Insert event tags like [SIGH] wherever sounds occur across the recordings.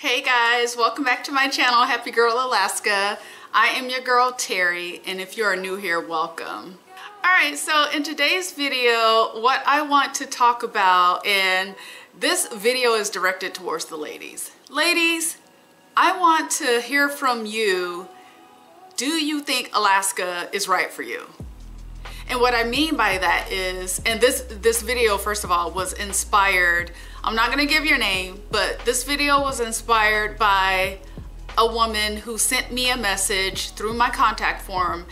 Hey guys, welcome back to my channel, Happy Girl Alaska. I am your girl Terree, and if you are new here, welcome. Alright, so in today's video, what I want to talk about, and this video is directed towards the ladies. Ladies, I want to hear from you, do you think Alaska is right for you? And what I mean by that is, and this, this video, first of all, was inspired, I'm not gonna give your name, but this video was inspired by a woman who sent me a message through my contact form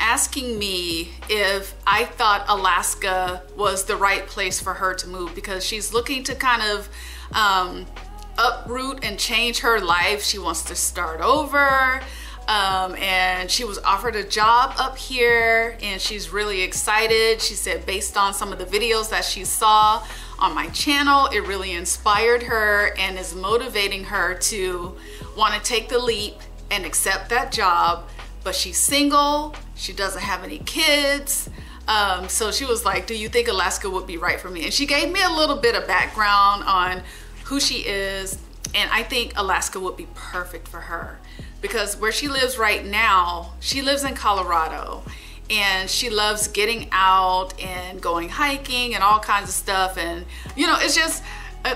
asking me if I thought Alaska was the right place for her to move because she's looking to kind of um, uproot and change her life. She wants to start over um, and she was offered a job up here and she's really excited. She said based on some of the videos that she saw on my channel, it really inspired her and is motivating her to want to take the leap and accept that job. But she's single, she doesn't have any kids. Um, so she was like, do you think Alaska would be right for me? And she gave me a little bit of background on who she is. And I think Alaska would be perfect for her because where she lives right now, she lives in Colorado and she loves getting out and going hiking and all kinds of stuff. And, you know, it's just, uh,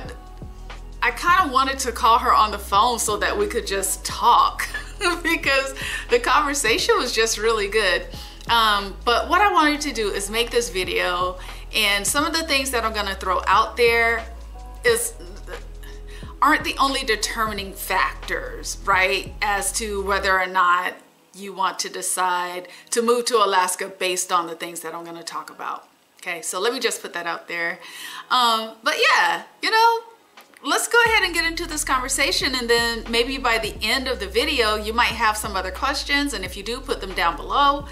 I kind of wanted to call her on the phone so that we could just talk [LAUGHS] because the conversation was just really good. Um, but what I wanted to do is make this video and some of the things that I'm gonna throw out there is aren't the only determining factors, right? As to whether or not you want to decide to move to Alaska based on the things that I'm gonna talk about. Okay, so let me just put that out there. Um, but yeah, you know, let's go ahead and get into this conversation and then maybe by the end of the video, you might have some other questions and if you do, put them down below.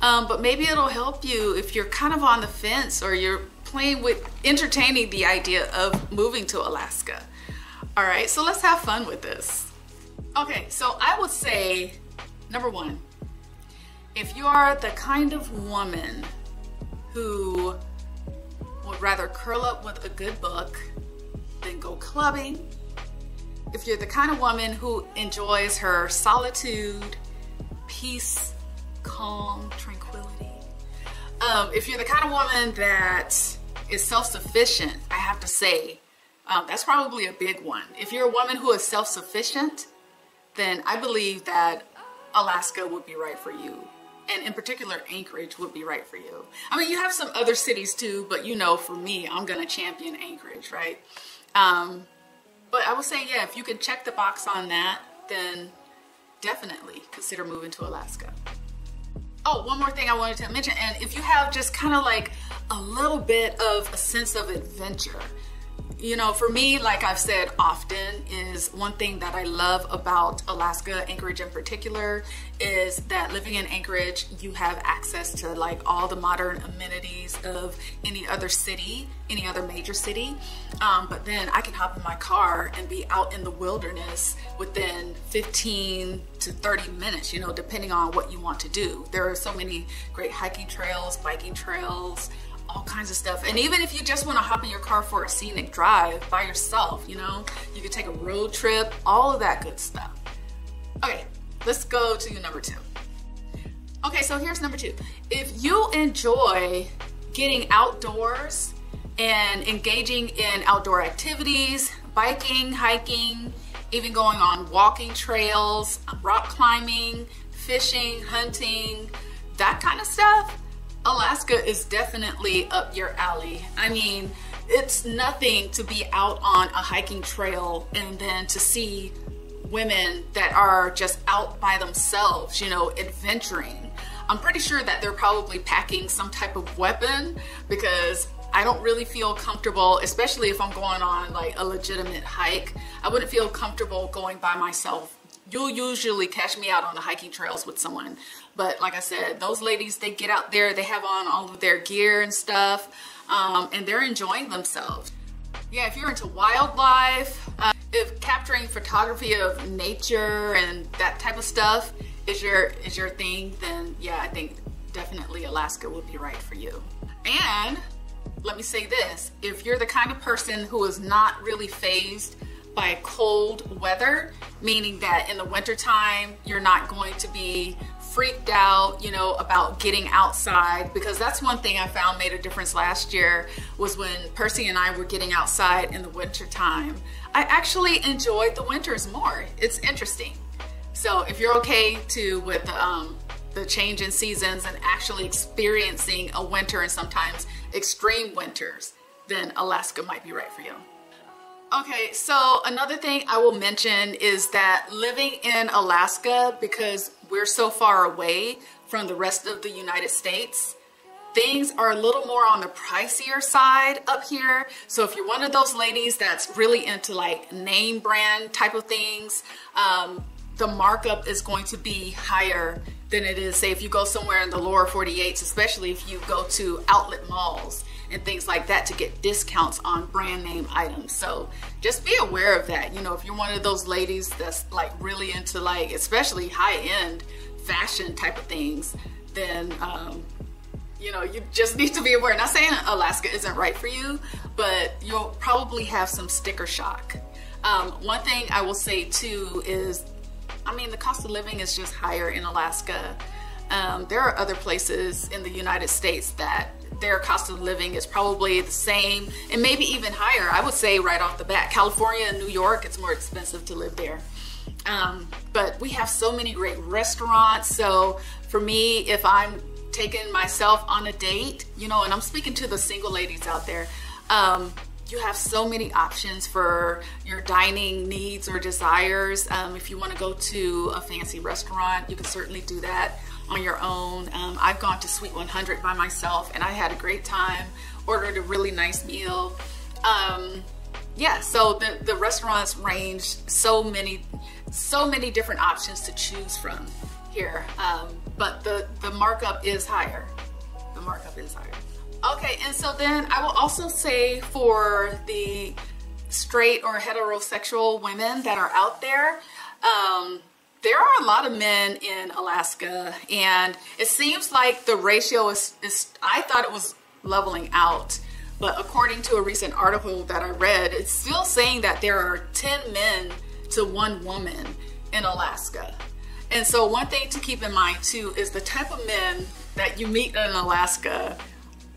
Um, but maybe it'll help you if you're kind of on the fence or you're playing with entertaining the idea of moving to Alaska. All right, so let's have fun with this. Okay, so I would say, number one, if you are the kind of woman who would rather curl up with a good book than go clubbing, if you're the kind of woman who enjoys her solitude, peace, calm, tranquility, um, if you're the kind of woman that is self-sufficient, I have to say, um, that's probably a big one. If you're a woman who is self-sufficient, then I believe that Alaska would be right for you. And in particular, Anchorage would be right for you. I mean, you have some other cities too, but you know, for me, I'm gonna champion Anchorage, right? Um, but I would say, yeah, if you can check the box on that, then definitely consider moving to Alaska. Oh, one more thing I wanted to mention, and if you have just kind of like a little bit of a sense of adventure, you know, for me, like I've said often, is one thing that I love about Alaska, Anchorage in particular, is that living in Anchorage, you have access to like all the modern amenities of any other city, any other major city. Um, but then I can hop in my car and be out in the wilderness within 15 to 30 minutes, you know, depending on what you want to do. There are so many great hiking trails, biking trails, all kinds of stuff. And even if you just want to hop in your car for a scenic drive by yourself, you know, you could take a road trip, all of that good stuff. Okay, let's go to number two. Okay, so here's number two. If you enjoy getting outdoors and engaging in outdoor activities, biking, hiking, even going on walking trails, rock climbing, fishing, hunting, that kind of stuff, Alaska is definitely up your alley. I mean, it's nothing to be out on a hiking trail and then to see women that are just out by themselves, you know, adventuring. I'm pretty sure that they're probably packing some type of weapon because I don't really feel comfortable, especially if I'm going on like a legitimate hike. I wouldn't feel comfortable going by myself you'll usually catch me out on the hiking trails with someone. But like I said, those ladies, they get out there, they have on all of their gear and stuff, um, and they're enjoying themselves. Yeah, if you're into wildlife, uh, if capturing photography of nature and that type of stuff is your is your thing, then yeah, I think definitely Alaska would be right for you. And let me say this, if you're the kind of person who is not really phased by cold weather, meaning that in the wintertime, you're not going to be freaked out, you know, about getting outside because that's one thing I found made a difference last year was when Percy and I were getting outside in the wintertime. I actually enjoyed the winters more. It's interesting. So if you're okay to with um, the change in seasons and actually experiencing a winter and sometimes extreme winters, then Alaska might be right for you. Okay, so another thing I will mention is that living in Alaska, because we're so far away from the rest of the United States, things are a little more on the pricier side up here. So if you're one of those ladies that's really into like name brand type of things, um, the markup is going to be higher than it is, say, if you go somewhere in the lower 48s, especially if you go to outlet malls and things like that to get discounts on brand name items. So just be aware of that. You know, if you're one of those ladies that's like really into like, especially high end fashion type of things, then, um, you know, you just need to be aware. Not saying Alaska isn't right for you, but you'll probably have some sticker shock. Um, one thing I will say too is, I mean, the cost of living is just higher in Alaska. Um, there are other places in the United States that their cost of living is probably the same and maybe even higher. I would say right off the bat, California and New York, it's more expensive to live there. Um, but we have so many great restaurants. So for me, if I'm taking myself on a date, you know, and I'm speaking to the single ladies out there, um, you have so many options for your dining needs or desires. Um, if you want to go to a fancy restaurant, you can certainly do that on your own. Um, I've gone to Sweet 100 by myself and I had a great time, ordered a really nice meal. Um, yeah, so the, the restaurants range so many, so many different options to choose from here. Um, but the, the markup is higher. The markup is higher. Okay, and so then I will also say for the straight or heterosexual women that are out there, um, there are a lot of men in Alaska and it seems like the ratio is, is, I thought it was leveling out but according to a recent article that I read it's still saying that there are 10 men to one woman in Alaska. And so one thing to keep in mind too is the type of men that you meet in Alaska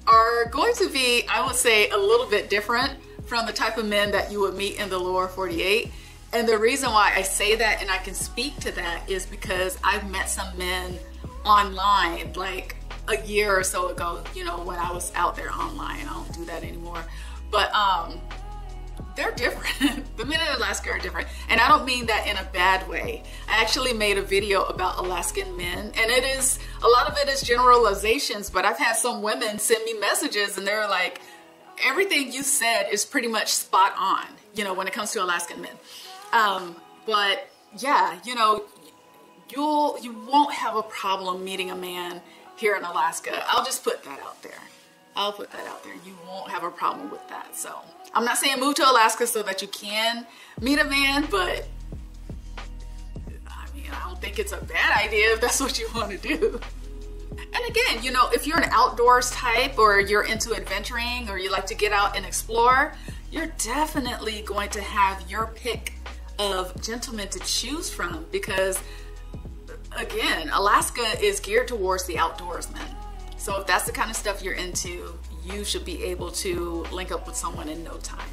are going to be I would say a little bit different from the type of men that you would meet in the lower 48 and the reason why I say that and I can speak to that is because I've met some men online like a year or so ago, you know, when I was out there online. I don't do that anymore. But um they're different. [LAUGHS] the men in Alaska are different. And I don't mean that in a bad way. I actually made a video about Alaskan men and it is, a lot of it is generalizations, but I've had some women send me messages and they're like, everything you said is pretty much spot on, you know, when it comes to Alaskan men. Um, but yeah, you know, you'll you won't have a problem meeting a man here in Alaska. I'll just put that out there. I'll put that out there. You won't have a problem with that. So I'm not saying move to Alaska so that you can meet a man, but I mean, I don't think it's a bad idea if that's what you want to do. And again, you know, if you're an outdoors type or you're into adventuring or you like to get out and explore, you're definitely going to have your pick of gentlemen to choose from because again, Alaska is geared towards the outdoorsman. So if that's the kind of stuff you're into, you should be able to link up with someone in no time.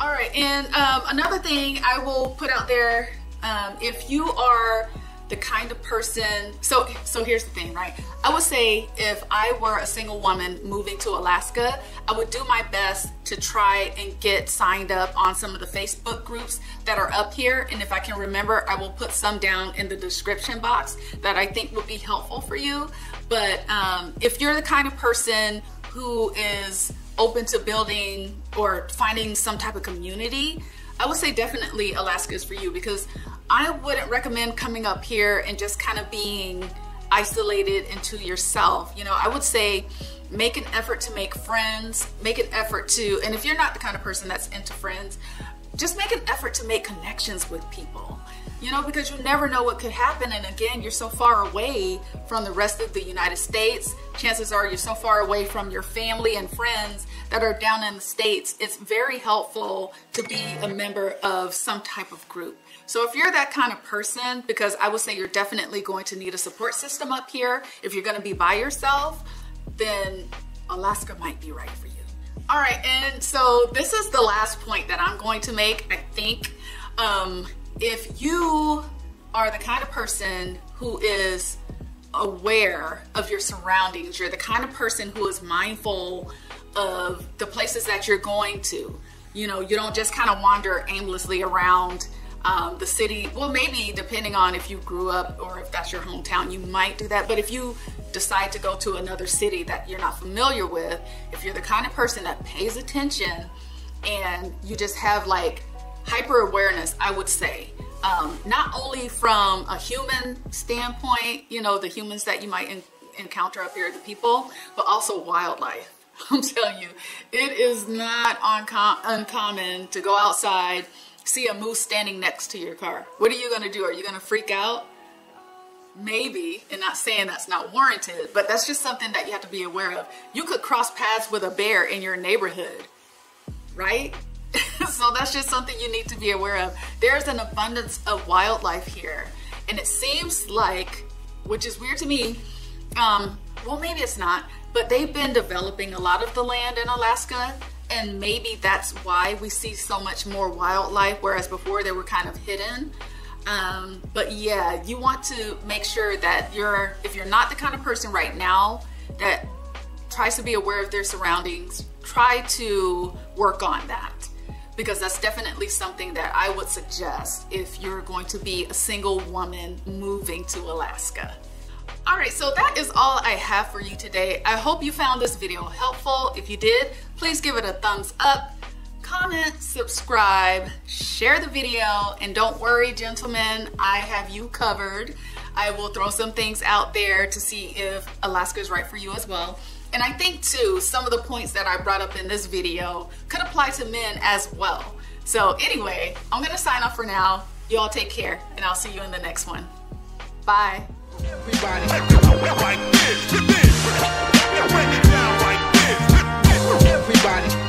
All right, and um, another thing I will put out there, um, if you are the kind of person, so, so here's the thing, right? I would say if I were a single woman moving to Alaska, I would do my best to try and get signed up on some of the Facebook groups that are up here. And if I can remember, I will put some down in the description box that I think would be helpful for you. But um, if you're the kind of person who is open to building or finding some type of community, I would say definitely Alaska is for you because I wouldn't recommend coming up here and just kind of being isolated into yourself. You know, I would say make an effort to make friends, make an effort to, and if you're not the kind of person that's into friends, just make an effort to make connections with people you know, because you never know what could happen. And again, you're so far away from the rest of the United States. Chances are you're so far away from your family and friends that are down in the States. It's very helpful to be a member of some type of group. So if you're that kind of person, because I would say you're definitely going to need a support system up here. If you're going to be by yourself, then Alaska might be right for you. All right, and so this is the last point that I'm going to make, I think. Um, if you are the kind of person who is aware of your surroundings, you're the kind of person who is mindful of the places that you're going to. You know, you don't just kind of wander aimlessly around um, the city. Well, maybe depending on if you grew up or if that's your hometown, you might do that. But if you decide to go to another city that you're not familiar with, if you're the kind of person that pays attention and you just have like hyper awareness, I would say. Um, not only from a human standpoint, you know, the humans that you might encounter up here, the people, but also wildlife. [LAUGHS] I'm telling you, it is not uncommon to go outside, see a moose standing next to your car. What are you going to do? Are you going to freak out? Maybe, and not saying that's not warranted, but that's just something that you have to be aware of. You could cross paths with a bear in your neighborhood, right? [LAUGHS] so that's just something you need to be aware of. There's an abundance of wildlife here. And it seems like, which is weird to me, um, well, maybe it's not, but they've been developing a lot of the land in Alaska. And maybe that's why we see so much more wildlife, whereas before they were kind of hidden. Um, but yeah, you want to make sure that you're, if you're not the kind of person right now that tries to be aware of their surroundings, try to work on that because that's definitely something that I would suggest if you're going to be a single woman moving to Alaska. All right, so that is all I have for you today. I hope you found this video helpful. If you did, please give it a thumbs up, comment, subscribe, share the video, and don't worry, gentlemen, I have you covered. I will throw some things out there to see if Alaska is right for you as well. And I think too, some of the points that I brought up in this video could apply to men as well. So anyway, I'm gonna sign off for now. You all take care and I'll see you in the next one. Bye. Everybody.